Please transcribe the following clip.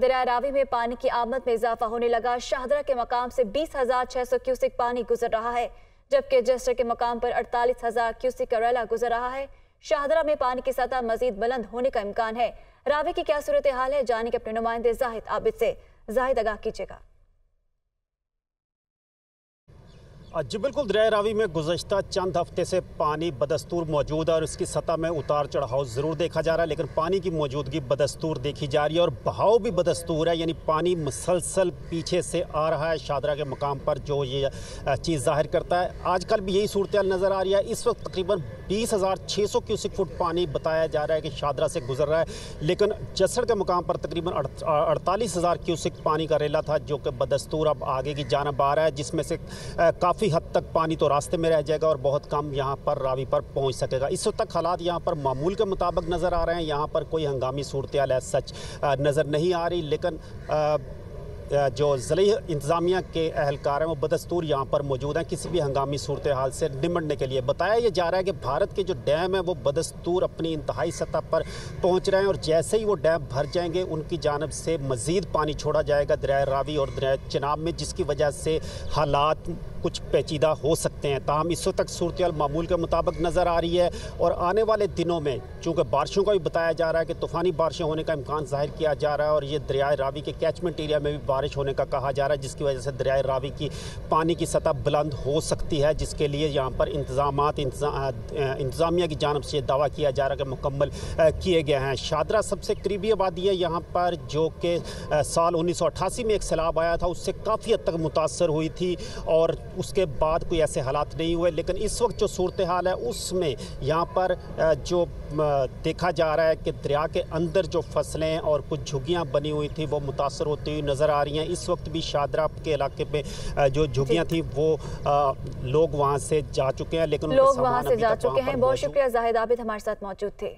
دریا راوی میں پانی کی آمد میں اضافہ ہونے لگا۔ شاہدرہ کے مقام سے بیس ہزار چھ سو کیوسک پانی گزر رہا ہے، جبکہ جسٹر کے مقام پر اڑتالیس ہزار کیوسک کریلا گزر رہا ہے۔ شاہدرہ میں پانی کی سطح مزید بلند ہونے کا امکان ہے۔ راوی کی کیا صورتحال ہے جانے کے اپنے نمائندے زاہد عابد سے۔ زاہد آگاہ کیجیے گا۔ جی بالکل دریائے راوی میں گزشتہ چند ہفتے سے پانی بدستور موجود ہے اور اس کی سطح میں اتار چڑھاؤ ضرور دیکھا جا رہا ہے، لیکن پانی کی موجودگی بدستور دیکھی جا رہی ہے اور بہاؤ بھی بدستور ہے یعنی پانی مسلسل پیچھے سے آ رہا ہے۔ شادرہ کے مقام پر جو یہ چیز ظاہر کرتا ہے، آج کل بھی یہی صورتحال نظر آ رہی ہے۔ اس وقت تقریباً بیس ہزار چھ سو کیوسک فٹ پانی بتایا جا رہا ہے کہ شادرہ سے گزر رہا ہے۔ لیکن جسڑ کے مقام پر تقریباً اڑتالیس ہزار کیوسک پانی کا ریلا تھا جو کہ بدستور اب آگے کی جانب آ رہا ہے، جس میں سے کافی حد تک پانی تو راستے میں رہ جائے گا اور بہت کم یہاں پر راوی پر پہنچ سکے گا۔ اس وقت تک حالات یہاں پر معمول کے مطابق نظر آ رہے ہیں۔ یہاں پر کوئی ہنگامی صورتحال ہے سچ نظر نہیں آ رہی۔ لیکن جو ضلعی انتظامیہ کے اہلکار ہیں، وہ بدستور یہاں پر موجود ہیں۔ کسی بھی ہنگامی صورتحال سے نمٹنے کے لیے بتایا یہ جا رہا ہے کہ بھارت کے جو ڈیم ہیں، وہ بدستور اپنی انتہائی سطح پر پہنچ رہے ہیں اور جیسے ہی وہ ڈیم بھر جائیں گے، ان کی جانب سے مزید پانی چھوڑا جائے گا دریائے راوی اور دریائے چناب میں، جس کی وجہ سے حالات کچھ پیچیدہ ہو سکتے ہیں۔ تاہم، اس وقت تک صورتحال معمول کے مطابق نظر آ رہی ہے اور آنے والے دنوں میں، چونکہ بارشوں کا بھی بتایا جا رہا ہے کہ طوفانی بارشیں ہونے کا امکان ظاہر کیا جا رہا ہے اور یہ دریائے راوی کے کیچمنٹ ایریا میں بھی بارش ہونے کا کہا جا رہا ہے، جس کی وجہ سے دریائے راوی کی پانی کی سطح بلند ہو سکتی ہے۔ جس کے لیے یہاں پر انتظامات انتظامیہ کی جانب سے یہ دعویٰ کیا جا رہا ہے کہ مکمل کیے گئے ہیں۔ شادرہ سب سے قریبی آبادی ہے یہاں پر، جو کہ سال انیس سو اٹھاسی میں ایک سیلاب آیا تھا، اس سے کافی حد تک متاثر ہوئی تھی اور اس کے بعد کوئی ایسے حالات نہیں ہوئے۔ لیکن اس وقت جو صورتحال ہے، اس میں یہاں پر جو دیکھا جا رہا ہے کہ دریا کے اندر جو فصلیں اور کچھ جھگیاں بنی ہوئی تھی وہ متاثر ہوتی ہوئی نظر آ رہی ہیں۔ اس وقت بھی شادرہ کے علاقے پہ جو جھگیاں تھیں وہ لوگ وہاں سے جا چکے ہیں لیکن لوگ وہاں سے جا چکے ہیں۔ بہت شکریہ زاہد عابد ہمارے ساتھ موجود تھے۔